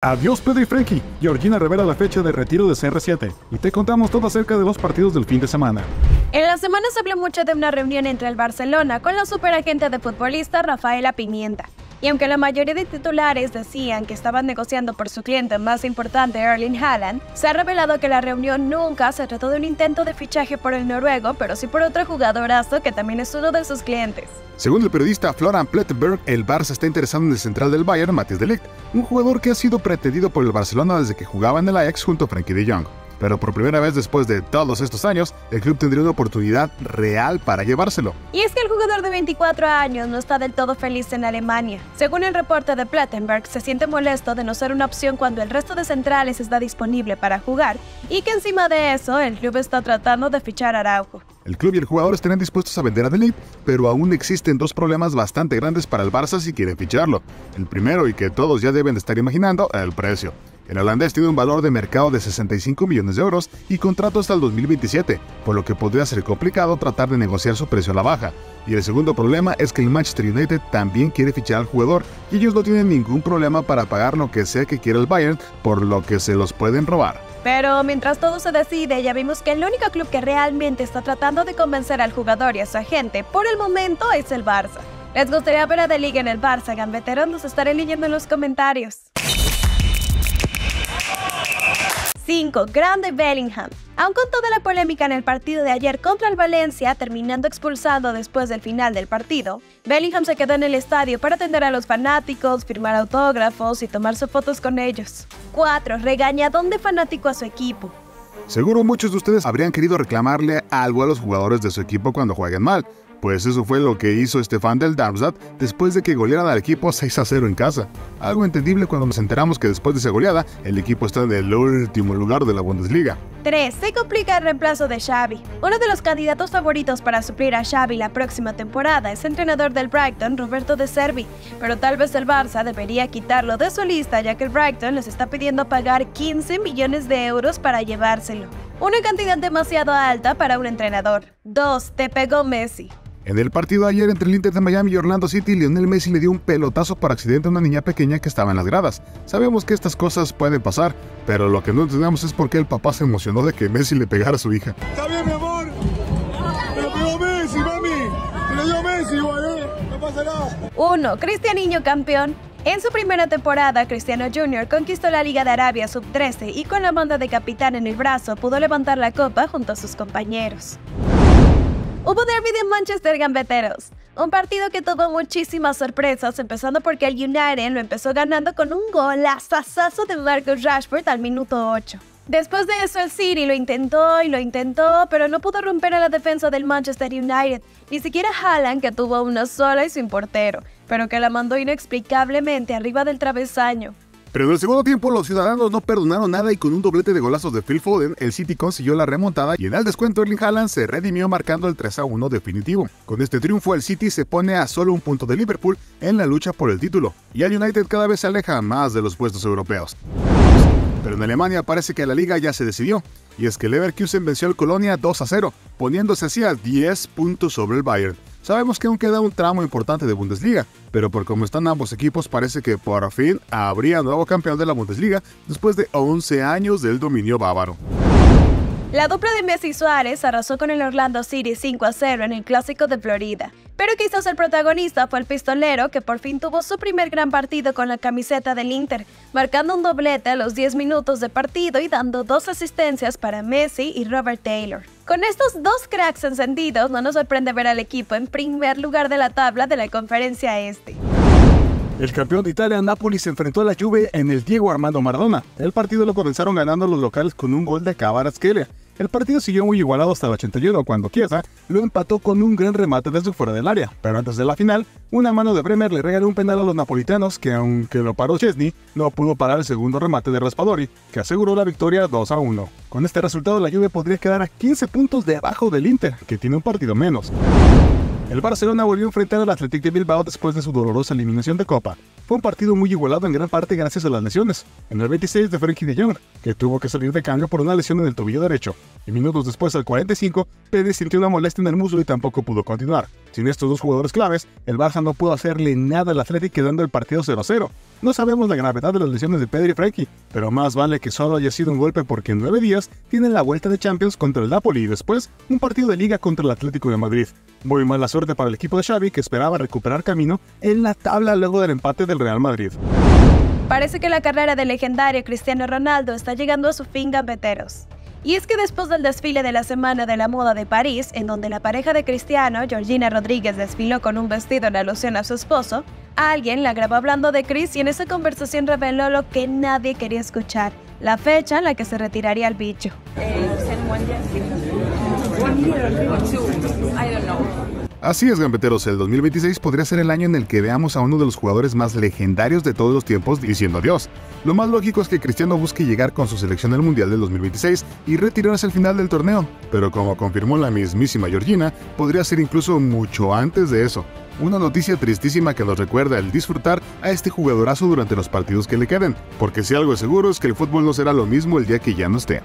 Adiós Pedro y Frankie. Georgina revela la fecha de retiro de CR7 y te contamos todo acerca de los partidos del fin de semana. En la semana se habló mucho de una reunión entre el Barcelona con la superagente de futbolista Rafaela Pimienta. Y aunque la mayoría de titulares decían que estaban negociando por su cliente más importante, Erling Haaland, se ha revelado que la reunión nunca se trató de un intento de fichaje por el noruego, pero sí por otro jugadorazo que también es uno de sus clientes. Según el periodista Florian Plettenberg, el Barça está interesado en el central del Bayern, Matthias de Ligt, un jugador que ha sido pretendido por el Barcelona desde que jugaba en el Ajax junto a Frankie de Jong pero por primera vez después de todos estos años, el club tendría una oportunidad real para llevárselo. Y es que el jugador de 24 años no está del todo feliz en Alemania. Según el reporte de Plattenberg, se siente molesto de no ser una opción cuando el resto de centrales está disponible para jugar y que encima de eso el club está tratando de fichar a Araujo. El club y el jugador estarían dispuestos a vender a Delete, pero aún existen dos problemas bastante grandes para el Barça si quieren ficharlo. El primero, y que todos ya deben de estar imaginando, el precio. El holandés tiene un valor de mercado de 65 millones de euros y contrato hasta el 2027, por lo que podría ser complicado tratar de negociar su precio a la baja. Y el segundo problema es que el Manchester United también quiere fichar al jugador y ellos no tienen ningún problema para pagar lo que sea que quiera el Bayern, por lo que se los pueden robar. Pero mientras todo se decide, ya vimos que el único club que realmente está tratando de convencer al jugador y a su agente por el momento es el Barça. ¿Les gustaría ver a De Liga en el Barça, gambeteros? Los estaré leyendo en los comentarios. 5. Grande Bellingham. Aun con toda la polémica en el partido de ayer contra el Valencia, terminando expulsado después del final del partido, Bellingham se quedó en el estadio para atender a los fanáticos, firmar autógrafos y tomarse fotos con ellos. 4. Regañadón de fanático a su equipo. Seguro muchos de ustedes habrían querido reclamarle algo a los jugadores de su equipo cuando jueguen mal, pues eso fue lo que hizo Stefan del Darmstadt después de que golearan al equipo 6 a 0 en casa. Algo entendible cuando nos enteramos que después de esa goleada, el equipo está en el último lugar de la Bundesliga. 3. Se complica el reemplazo de Xavi. Uno de los candidatos favoritos para suplir a Xavi la próxima temporada es entrenador del Brighton, Roberto De Servi, pero tal vez el Barça debería quitarlo de su lista ya que el Brighton les está pidiendo pagar 15 millones de euros para llevárselo. Una cantidad demasiado alta para un entrenador. 2. Te pegó Messi. En el partido de ayer entre el Inter de Miami y Orlando City, Lionel Messi le dio un pelotazo por accidente a una niña pequeña que estaba en las gradas. Sabemos que estas cosas pueden pasar, pero lo que no entendemos es por qué el papá se emocionó de que Messi le pegara a su hija. Está bien, mi amor. Me lo pegó Messi, mami. Me lo dio Messi igual, ¿eh? No pasa nada. 1. Cristianiño campeón. En su primera temporada, Cristiano Jr. conquistó la Liga de Arabia Sub-13 y con la banda de capitán en el brazo pudo levantar la copa junto a sus compañeros. Hubo derby de Manchester Gambeteros, un partido que tuvo muchísimas sorpresas, empezando porque el United lo empezó ganando con un gol asazazo de Marcus Rashford al minuto 8. Después de eso el City lo intentó y lo intentó, pero no pudo romper a la defensa del Manchester United, ni siquiera Haaland que tuvo una sola y sin portero, pero que la mandó inexplicablemente arriba del travesaño. Pero en el segundo tiempo los ciudadanos no perdonaron nada y con un doblete de golazos de Phil Foden, el City consiguió la remontada y en el descuento Erling Haaland se redimió marcando el 3 a 1 definitivo. Con este triunfo el City se pone a solo un punto de Liverpool en la lucha por el título y el United cada vez se aleja más de los puestos europeos. Pero en Alemania parece que la liga ya se decidió, y es que Leverkusen venció al Colonia 2 a 0, poniéndose así a 10 puntos sobre el Bayern. Sabemos que aún queda un tramo importante de Bundesliga, pero por cómo están ambos equipos parece que por fin habría nuevo campeón de la Bundesliga después de 11 años del dominio bávaro. La dupla de Messi y Suárez arrasó con el Orlando City 5 a 0 en el Clásico de Florida. Pero quizás el protagonista fue el pistolero que por fin tuvo su primer gran partido con la camiseta del Inter, marcando un doblete a los 10 minutos de partido y dando dos asistencias para Messi y Robert Taylor. Con estos dos cracks encendidos, no nos sorprende ver al equipo en primer lugar de la tabla de la conferencia este. El campeón de Italia, Napoli, se enfrentó a la Juve en el Diego Armando Maradona. El partido lo comenzaron ganando los locales con un gol de Kvaratskhelia. El partido siguió muy igualado hasta el 81 cuando Chiesa lo empató con un gran remate desde fuera del área, pero antes de la final, una mano de Bremer le regaló un penal a los napolitanos que aunque lo paró Chesney, no pudo parar el segundo remate de Raspadori, que aseguró la victoria 2 a 1. Con este resultado la Juve podría quedar a 15 puntos de abajo del Inter, que tiene un partido menos. El Barcelona volvió a enfrentar al Athletic de Bilbao después de su dolorosa eliminación de Copa. Fue un partido muy igualado en gran parte gracias a las lesiones. En el 26 de Frankie de Jong, que tuvo que salir de cambio por una lesión en el tobillo derecho. Y minutos después, al 45, Pedri sintió una molestia en el muslo y tampoco pudo continuar. Sin estos dos jugadores claves, el Barça no pudo hacerle nada al Atlético quedando el partido 0-0. No sabemos la gravedad de las lesiones de Pedri y Frankie, pero más vale que solo haya sido un golpe porque en nueve días tienen la vuelta de Champions contra el Napoli y después un partido de liga contra el Atlético de Madrid. Muy mala suerte para el equipo de Xavi que esperaba recuperar camino en la tabla luego del empate del Real Madrid. Parece que la carrera del legendario Cristiano Ronaldo está llegando a su fin gambeteros. Y es que después del desfile de la Semana de la Moda de París, en donde la pareja de Cristiano, Georgina Rodríguez, desfiló con un vestido en alusión a su esposo, alguien la grabó hablando de Chris y en esa conversación reveló lo que nadie quería escuchar, la fecha en la que se retiraría el bicho. Así es, gambeteros, el 2026 podría ser el año en el que veamos a uno de los jugadores más legendarios de todos los tiempos diciendo adiós. Lo más lógico es que Cristiano busque llegar con su selección al Mundial del 2026 y retirarse al final del torneo, pero como confirmó la mismísima Georgina, podría ser incluso mucho antes de eso. Una noticia tristísima que nos recuerda el disfrutar a este jugadorazo durante los partidos que le queden, porque si algo es seguro es que el fútbol no será lo mismo el día que ya no esté.